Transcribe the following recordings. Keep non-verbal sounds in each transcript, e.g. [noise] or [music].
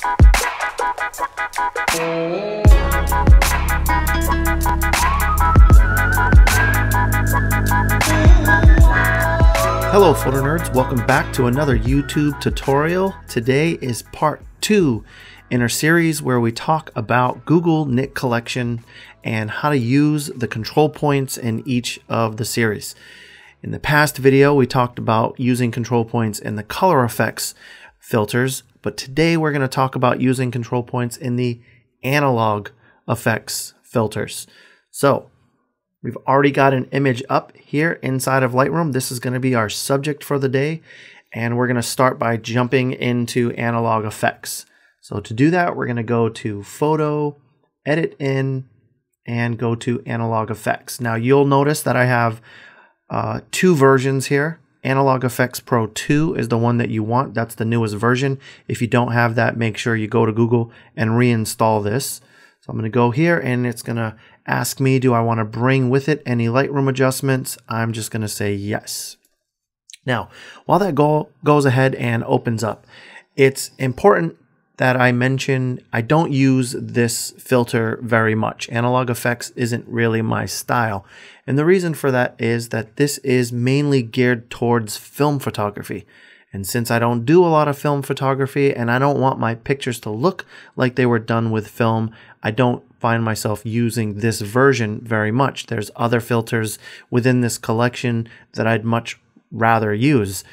Hello photo nerds, welcome back to another YouTube tutorial. Today is part two in our series where we talk about Google Nik Collection and how to use the control points in each of the series. In the past video, we talked about using control points in the Color Efex filters, but today we're going to talk about using control points in the Analog Efex filters. So We've already got an image up here inside of Lightroom. This is going to be our subject for the day. And we're going to start by jumping into Analog Efex. So to do that, we're going to go to Photo, Edit In, and go to Analog Efex. Now you'll notice that I have uh, two versions here. Analog Efex Pro 2 is the one that you want. That's the newest version. If you don't have that, make sure you go to Google and reinstall this. So I'm going to go here and it's going to ask me, do I want to bring with it any Lightroom adjustments? I'm just going to say yes. Now, while that go goes ahead and opens up, it's important that I mention I don't use this filter very much. Analog Efex isn't really my style. And the reason for that is that this is mainly geared towards film photography. And since I don't do a lot of film photography and I don't want my pictures to look like they were done with film, I don't find myself using this version very much. There's other filters within this collection that I'd much rather use.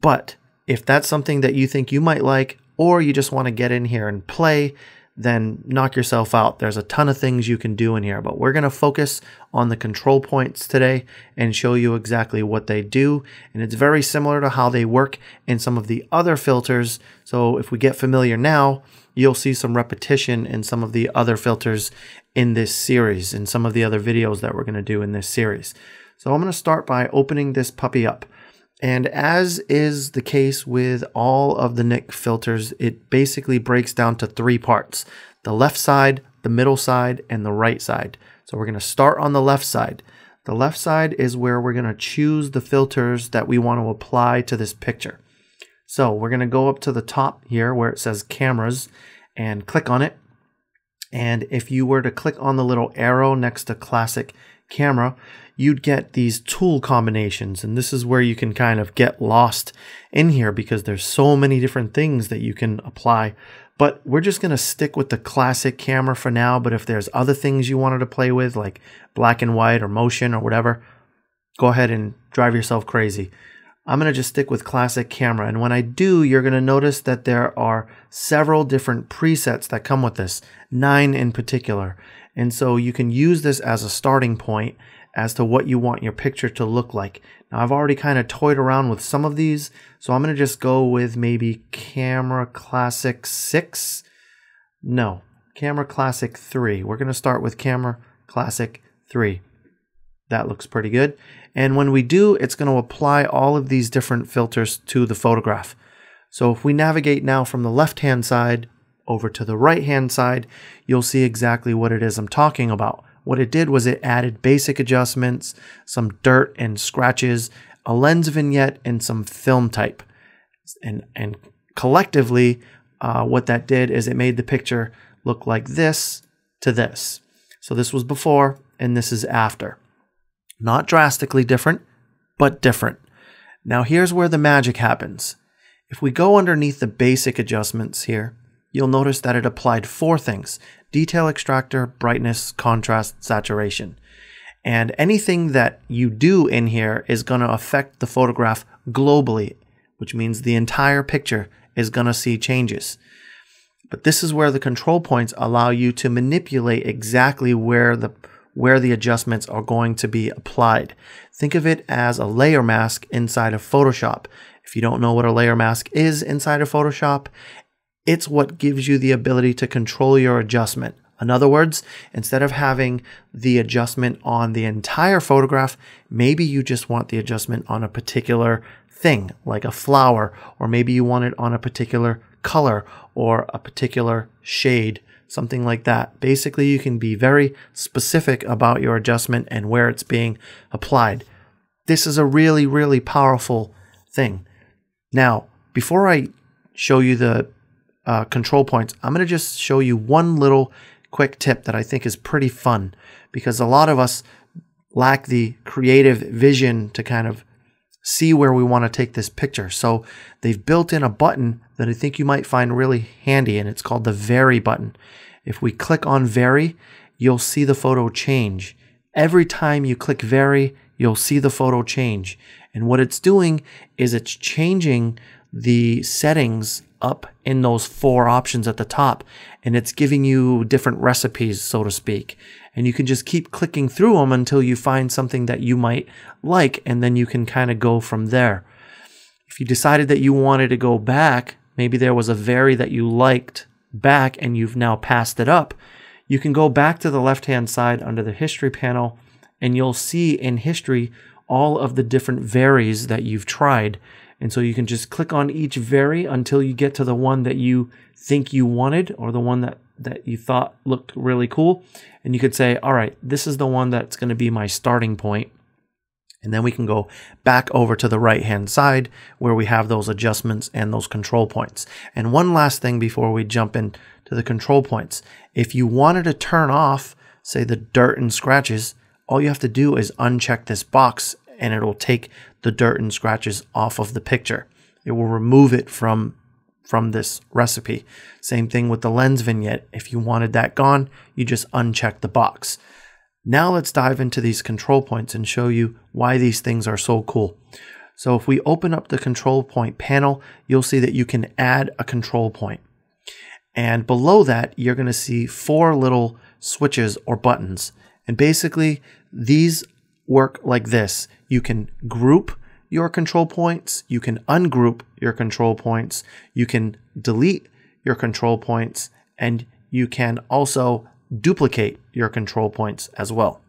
But if that's something that you think you might like, or you just want to get in here and play, then knock yourself out. There's a ton of things you can do in here, but we're going to focus on the control points today and show you exactly what they do. And it's very similar to how they work in some of the other filters. So if we get familiar now, you'll see some repetition in some of the other filters in this series, in some of the other videos that we're going to do in this series. So I'm going to start by opening this puppy up. And as is the case with all of the Nik filters, it basically breaks down to three parts the left side, the middle side, and the right side. So we're going to start on the left side. The left side is where we're going to choose the filters that we want to apply to this picture. So we're going to go up to the top here where it says cameras and click on it. And if you were to click on the little arrow next to classic camera, you'd get these tool combinations. And this is where you can kind of get lost in here because there's so many different things that you can apply. But we're just going to stick with the classic camera for now. But if there's other things you wanted to play with, like black and white or motion or whatever, go ahead and drive yourself crazy. I'm going to just stick with classic camera. And when I do, you're going to notice that there are several different presets that come with this, nine in particular. And so you can use this as a starting point as to what you want your picture to look like. Now I've already kind of toyed around with some of these, so I'm going to just go with maybe Camera Classic 6. No, Camera Classic 3. We're going to start with Camera Classic 3. That looks pretty good. And when we do, it's going to apply all of these different filters to the photograph. So if we navigate now from the left-hand side over to the right-hand side, you'll see exactly what it is I'm talking about. What it did was it added basic adjustments, some dirt and scratches, a lens vignette, and some film type. And, and collectively, uh, what that did is it made the picture look like this to this. So this was before, and this is after. Not drastically different, but different. Now here's where the magic happens. If we go underneath the basic adjustments here, you'll notice that it applied four things detail extractor, brightness, contrast, saturation. And anything that you do in here is going to affect the photograph globally, which means the entire picture is going to see changes. But this is where the control points allow you to manipulate exactly where the where the adjustments are going to be applied. Think of it as a layer mask inside of Photoshop. If you don't know what a layer mask is inside of Photoshop, it's what gives you the ability to control your adjustment. In other words, instead of having the adjustment on the entire photograph, maybe you just want the adjustment on a particular thing, like a flower, or maybe you want it on a particular color or a particular shade, something like that. Basically, you can be very specific about your adjustment and where it's being applied. This is a really, really powerful thing. Now, before I show you the uh, control points, I'm going to just show you one little quick tip that I think is pretty fun because a lot of us lack the creative vision to kind of see where we want to take this picture. So they've built in a button that I think you might find really handy and it's called the vary button. If we click on vary, you'll see the photo change. Every time you click vary, you'll see the photo change. And what it's doing is it's changing the settings up in those four options at the top and it's giving you different recipes, so to speak. And you can just keep clicking through them until you find something that you might like and then you can kind of go from there. If you decided that you wanted to go back, maybe there was a vary that you liked back and you've now passed it up, you can go back to the left hand side under the history panel and you'll see in history all of the different varies that you've tried. And so you can just click on each vary until you get to the one that you think you wanted or the one that, that you thought looked really cool. And you could say, all right, this is the one that's going to be my starting point. And then we can go back over to the right hand side where we have those adjustments and those control points. And one last thing before we jump into the control points. If you wanted to turn off, say the dirt and scratches, all you have to do is uncheck this box and it'll take the dirt and scratches off of the picture. It will remove it from from this recipe. Same thing with the lens vignette. If you wanted that gone, you just uncheck the box. Now let's dive into these control points and show you why these things are so cool. So if we open up the control point panel, you'll see that you can add a control point. And below that, you're going to see four little switches or buttons. And basically, these work like this. You can group your control points, you can ungroup your control points, you can delete your control points, and you can also duplicate your control points as well.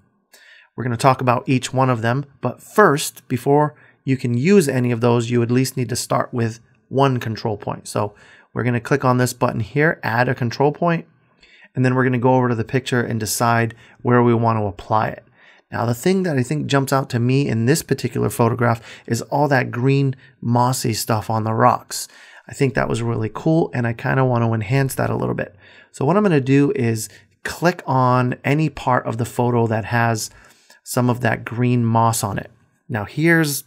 We're going to talk about each one of them, but first, before you can use any of those, you at least need to start with one control point. So we're going to click on this button here, add a control point, and then we're going to go over to the picture and decide where we want to apply it. Now, the thing that I think jumps out to me in this particular photograph is all that green mossy stuff on the rocks. I think that was really cool and I kind of want to enhance that a little bit. So what I'm going to do is click on any part of the photo that has some of that green moss on it. Now here's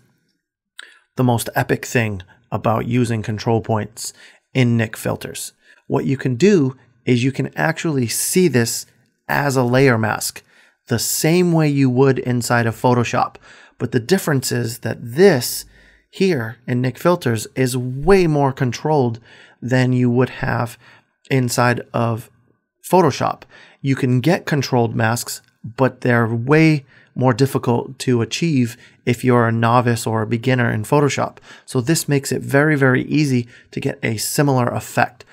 the most epic thing about using control points in Nik filters. What you can do is you can actually see this as a layer mask the same way you would inside of Photoshop. But the difference is that this here in Nik Filters is way more controlled than you would have inside of Photoshop. You can get controlled masks, but they're way more difficult to achieve if you're a novice or a beginner in Photoshop. So this makes it very, very easy to get a similar effect.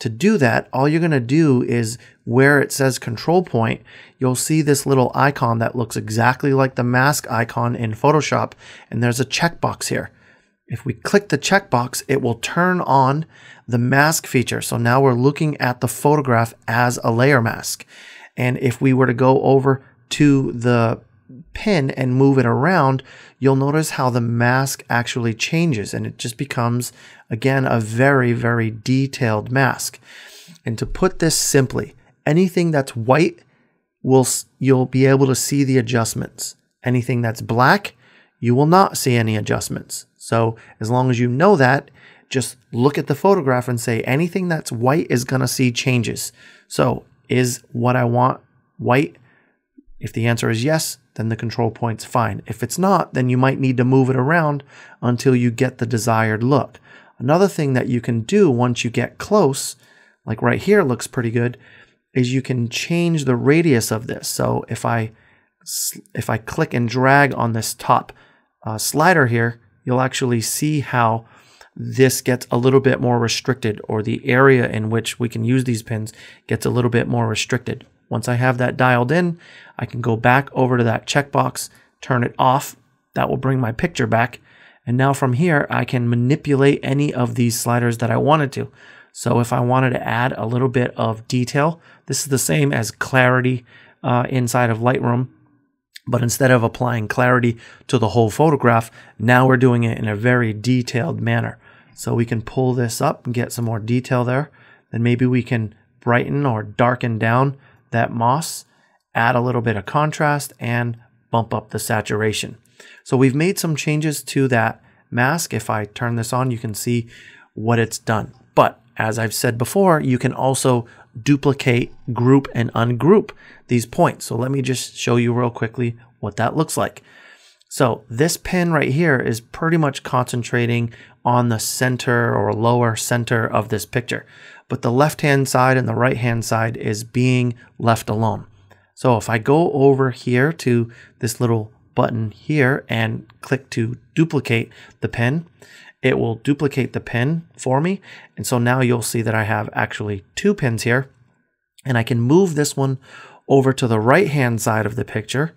To do that, all you're going to do is where it says control point, you'll see this little icon that looks exactly like the mask icon in Photoshop. And there's a checkbox here. If we click the checkbox, it will turn on the mask feature. So now we're looking at the photograph as a layer mask. And if we were to go over to the pin and move it around, you'll notice how the mask actually changes and it just becomes, again, a very, very detailed mask. And to put this simply, anything that's white will you'll be able to see the adjustments. Anything that's black, you will not see any adjustments. So as long as you know that, just look at the photograph and say anything that's white is going to see changes. So is what I want white? If the answer is yes, then the control point's fine. If it's not, then you might need to move it around until you get the desired look. Another thing that you can do once you get close, like right here looks pretty good, is you can change the radius of this. So if I if I click and drag on this top uh, slider here, you'll actually see how this gets a little bit more restricted or the area in which we can use these pins gets a little bit more restricted. Once I have that dialed in, I can go back over to that checkbox, turn it off. That will bring my picture back. And now from here, I can manipulate any of these sliders that I wanted to. So if I wanted to add a little bit of detail, this is the same as clarity uh, inside of Lightroom. But instead of applying clarity to the whole photograph, now we're doing it in a very detailed manner. So we can pull this up and get some more detail there. then maybe we can brighten or darken down that moss, add a little bit of contrast, and bump up the saturation. So we've made some changes to that mask. If I turn this on, you can see what it's done. But as I've said before, you can also duplicate, group, and ungroup these points. So let me just show you real quickly what that looks like. So this pin right here is pretty much concentrating on the center or lower center of this picture. But the left hand side and the right hand side is being left alone. So if I go over here to this little button here and click to duplicate the pin, it will duplicate the pin for me. And so now you'll see that I have actually two pins here and I can move this one over to the right hand side of the picture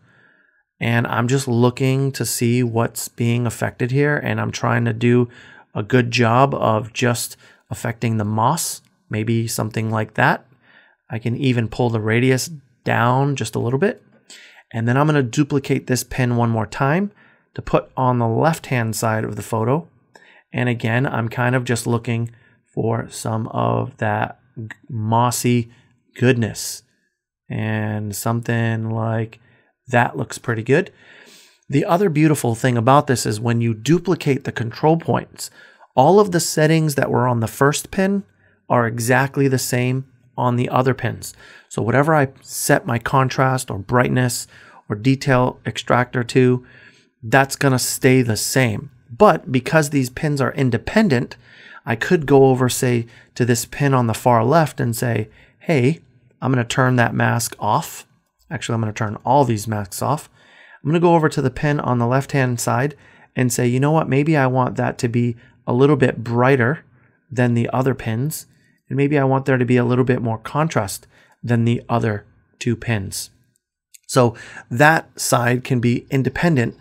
and I'm just looking to see what's being affected here and I'm trying to do a good job of just affecting the moss, maybe something like that. I can even pull the radius down just a little bit. And then I'm going to duplicate this pin one more time to put on the left hand side of the photo. And again, I'm kind of just looking for some of that mossy goodness and something like that looks pretty good. The other beautiful thing about this is when you duplicate the control points, all of the settings that were on the first pin are exactly the same on the other pins. So whatever I set my contrast or brightness or detail extractor to, that's going to stay the same. But because these pins are independent, I could go over, say, to this pin on the far left and say, hey, I'm going to turn that mask off Actually, I'm going to turn all these masks off. I'm going to go over to the pin on the left hand side and say, you know what, maybe I want that to be a little bit brighter than the other pins. And maybe I want there to be a little bit more contrast than the other two pins. So that side can be independent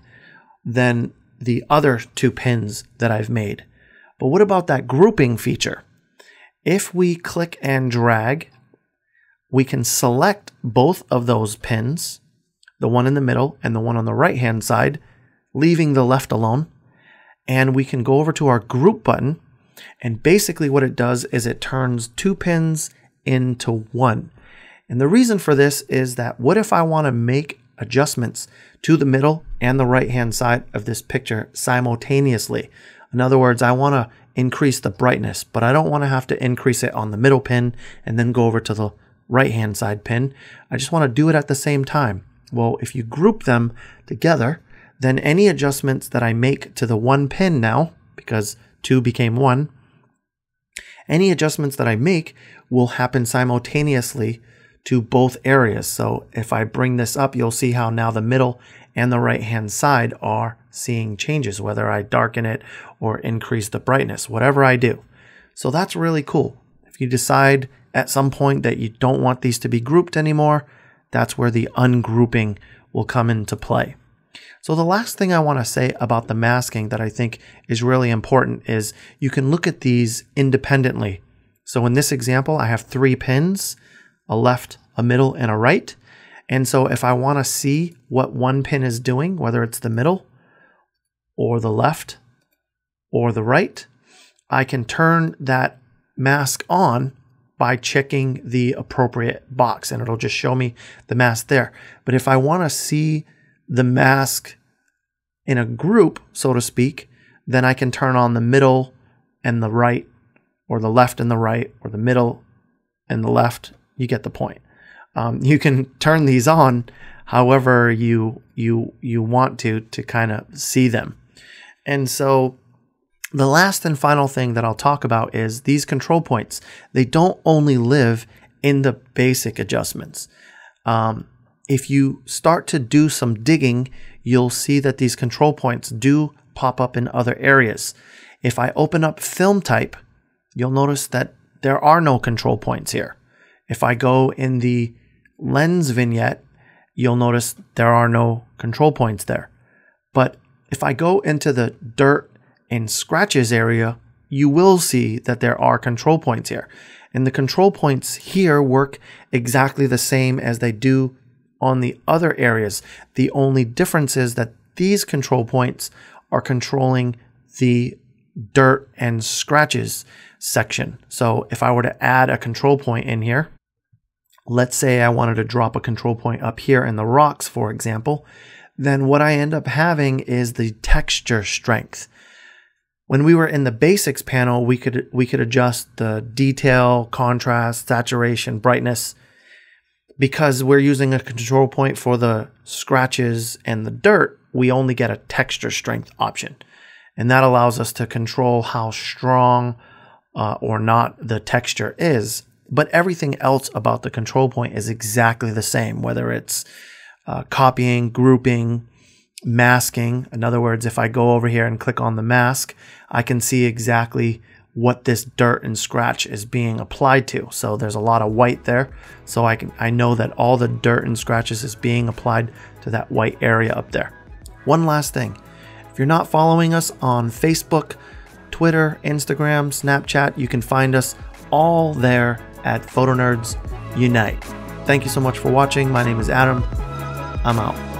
than the other two pins that I've made. But what about that grouping feature? If we click and drag we can select both of those pins, the one in the middle and the one on the right hand side, leaving the left alone. And we can go over to our group button. And basically, what it does is it turns two pins into one. And the reason for this is that what if I want to make adjustments to the middle and the right hand side of this picture simultaneously? In other words, I want to increase the brightness, but I don't want to have to increase it on the middle pin and then go over to the right hand side pin. I just want to do it at the same time. Well, if you group them together, then any adjustments that I make to the one pin now, because two became one, any adjustments that I make will happen simultaneously to both areas. So if I bring this up, you'll see how now the middle and the right hand side are seeing changes, whether I darken it or increase the brightness, whatever I do. So that's really cool. If you decide at some point that you don't want these to be grouped anymore, that's where the ungrouping will come into play. So the last thing I want to say about the masking that I think is really important is you can look at these independently. So in this example, I have three pins, a left, a middle, and a right. And so if I want to see what one pin is doing, whether it's the middle or the left or the right, I can turn that mask on by checking the appropriate box and it'll just show me the mask there. But if I want to see the mask in a group, so to speak, then I can turn on the middle and the right or the left and the right or the middle and the left. You get the point. Um, [laughs] you can turn these on however you you you want to to kind of see them. And so the last and final thing that I'll talk about is these control points. They don't only live in the basic adjustments. Um, if you start to do some digging, you'll see that these control points do pop up in other areas. If I open up film type, you'll notice that there are no control points here. If I go in the lens vignette, you'll notice there are no control points there. But if I go into the dirt and Scratches area, you will see that there are control points here. And the control points here work exactly the same as they do on the other areas. The only difference is that these control points are controlling the dirt and scratches section. So if I were to add a control point in here, let's say I wanted to drop a control point up here in the rocks, for example, then what I end up having is the texture strength. When we were in the basics panel, we could we could adjust the detail, contrast, saturation, brightness. Because we're using a control point for the scratches and the dirt, we only get a texture strength option. And that allows us to control how strong uh, or not the texture is. But everything else about the control point is exactly the same, whether it's uh, copying, grouping, masking. In other words, if I go over here and click on the mask, I can see exactly what this dirt and scratch is being applied to. So there's a lot of white there. So I can I know that all the dirt and scratches is being applied to that white area up there. One last thing. If you're not following us on Facebook, Twitter, Instagram, Snapchat, you can find us all there at Photo Nerds Unite. Thank you so much for watching. My name is Adam. I'm out.